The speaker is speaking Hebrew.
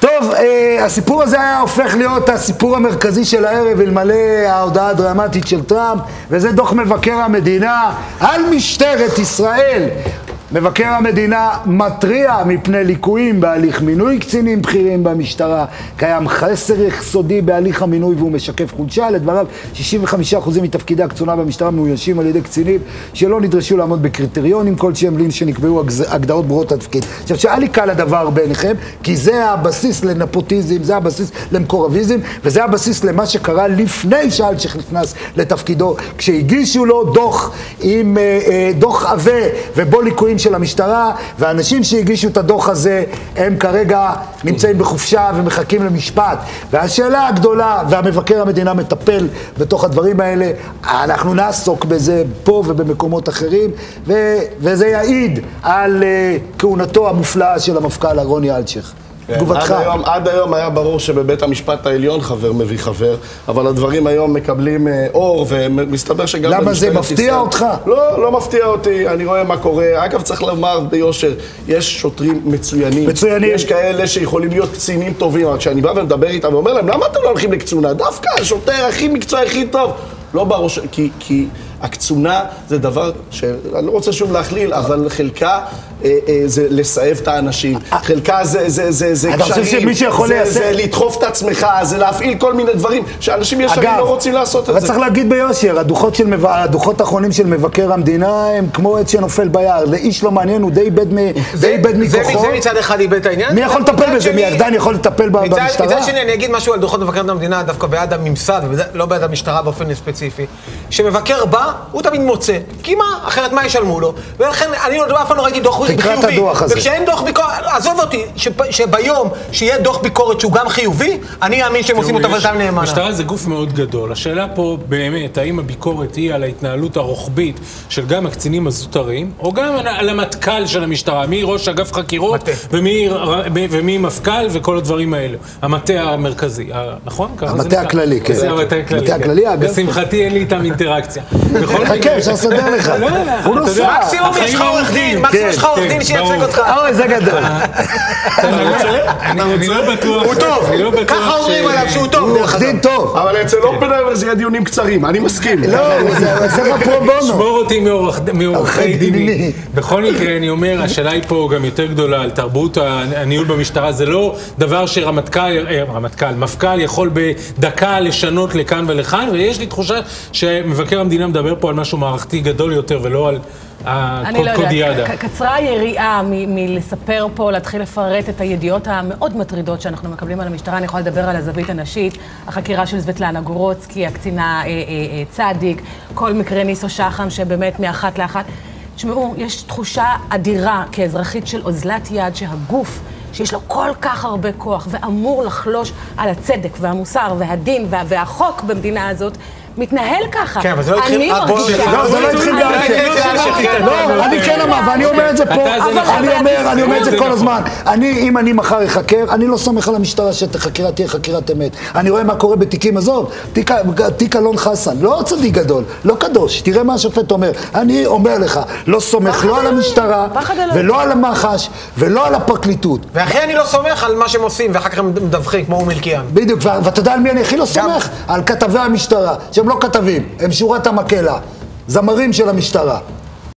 טוב, אה, הסיפור הזה היה הופך להיות הסיפור המרכזי של הערב, אלמלא ההודעה הדרמטית של טראמפ, וזה דוח מבקר המדינה על משטרת ישראל. מבקר המדינה מתריע מפני ליקויים בהליך מינוי קצינים בכירים במשטרה, קיים חסר יסודי בהליך המינוי והוא משקף חולשה. לדבריו, 65% מתפקידי הקצונה במשטרה מאוישים על ידי קצינים שלא נדרשו לעמוד בקריטריונים כלשהם לין שנקבעו הגדרות ברורות לתפקיד. עכשיו, שאל לי קל הדבר בעיניכם, כי זה הבסיס לנפוטיזם, זה הבסיס למקורביזם, וזה הבסיס למה שקרה לפני שאלצ'ך נכנס לתפקידו, כשהגישו לו דוח עם אה, אה, דוח עבה ובו ליקויים של המשטרה, והאנשים שהגישו את הדוח הזה הם כרגע נמצאים בחופשה ומחכים למשפט. והשאלה הגדולה, והמבקר המדינה מטפל בתוך הדברים האלה, אנחנו נעסוק בזה פה ובמקומות אחרים, ו- וזה יעיד על uh, כהונתו המופלאה של המפכ"ל אהרוני אלשיך. כן, תגובתך. עד היום, עד היום היה ברור שבבית המשפט העליון חבר מביא חבר, אבל הדברים היום מקבלים אה, אור, ומסתבר שגם למה זה מפתיע ישראל... אותך? לא, לא מפתיע אותי, אני רואה מה קורה. אגב, צריך לומר ביושר, יש שוטרים מצוינים. מצוינים. יש כאלה שיכולים להיות קצינים טובים, אבל כשאני בא ומדבר איתם ואומר להם, למה אתם לא הולכים לקצונה? דווקא השוטר הכי מקצועי, הכי טוב. לא בראש, כי, כי הקצונה זה דבר שאני לא רוצה שוב להכליל, אבל חלקה אה, אה, זה לסאב את האנשים, חלקה זה, זה, זה, זה אתה חושב שמי שיכול ליישם... זה לדחוף את עצמך, זה להפעיל כל מיני דברים שאנשים ישרים לא רוצים לעשות את זה. אבל צריך להגיד ביושר, הדוחות, של, הדוחות האחרונים של מבקר המדינה הם כמו עץ שנופל ביער, לאיש לא מעניין, הוא די איבד מכוחו. זה מצד אחד איבד את העניין? מי יכול לטפל בזה? מי ארדן יכול לטפל במשטרה? מצד שני, אני אגיד משהו על דוחות מבקר המדינה, דווקא בעד הממסד, ולא בעד המשטרה באופן ספציפי. שמבקר בא, הוא תמיד מוצא. כי מה? אחרת מה ישלמו לו? ולכן, אני עוד אף פעם לא ראיתי דוח חיובי. תקרא את הדוח הזה. וכשאין דוח ביקורת, עזוב אותי, שביום שיהיה דוח ביקורת שהוא גם חיובי, אני אאמין שהם עושים את עבודתם נאמנה. משטרה זה גוף מאוד גדול. השאלה פה באמת, האם הביקורת היא על ההתנהלות הרוחבית של גם הקצינים הזוטרים, או גם על המטכ"ל של המשטרה, מי ראש אגף חקירות, ומי, ומי מפכ"ל וכל הדברים האלה. המטה המרכזי, נכון? המטה הכללי, כן. המטה הכללי, אגב. לשמחתי אין לי איתם אינטראקציה. חכה, אפשר לסדר לך. הוא נוסע. מקסימום יש לך עורך דין, מקסימום יש לך עורך דין שייצג אותך. אוי, זה גדול. אני לא בטוח. הוא טוב. לא ככה אומרים עליו שהוא טוב. הוא עורך דין טוב. אבל אצל אופנהיימר זה יהיה דיונים קצרים, אני מסכים. לא, זה לך פרו בונו. שמור אותי מעורכי דיני. בכל מקרה, אני אומר, השאלה היא פה גם יותר גדולה על תרבות הניהול במשטרה. זה לא דבר שרמטכ"ל, רמטכ"ל, מפכ"ל יכול בדקה לשנות לכאן ולכאן, ויש לי תחושה שמבקר המדינה מדבר פה על משהו מערכתי גדול יותר ולא על הקודיאדה. אני לא יודעת, קצרה היריעה מלספר פה, להתחיל לפרט את הידיעות המאוד מטרידות שאנחנו מקבלים על המשטרה. אני יכולה לדבר על הזווית הנשית, החקירה של סבטלנה גורוצקי, הקצינה אה, אה, אה, צדיק, כל מקרה ניסו שחם שבאמת מאחת לאחת. תשמעו, יש תחושה אדירה כאזרחית של אוזלת יד שהגוף... שיש לו כל כך הרבה כוח ואמור לחלוש על הצדק והמוסר והדין והחוק במדינה הזאת, מתנהל ככה. כן, אבל זה לא התחיל... אני מרגישה... לא, זה לא התחיל באלשיך. לא, אני כן אמר, ואני אומר את זה פה, אני אומר, אני אומר את זה כל הזמן. אני, אם אני מחר אחקר, אני לא סומך על המשטרה שהחקירה תהיה חקירת אמת. אני רואה מה קורה בתיקים, עזוב, תיק אלון חסן, לא צדיק גדול, לא קדוש, תראה מה השופט אומר. אני אומר לך, לא סומך לא על המשטרה, ולא על המח"ש, ולא על הפרקליטות. ואחי אני לא סומך על מה שהם עושים, ואחר כך הם מדווחים, כמו אום אל-קיעאן. בדיוק, ואתה יודע על מי אני הכי לא סומך? על כתבי המשטרה. לא כתבים, הם שורת המקהלה, זמרים של המשטרה.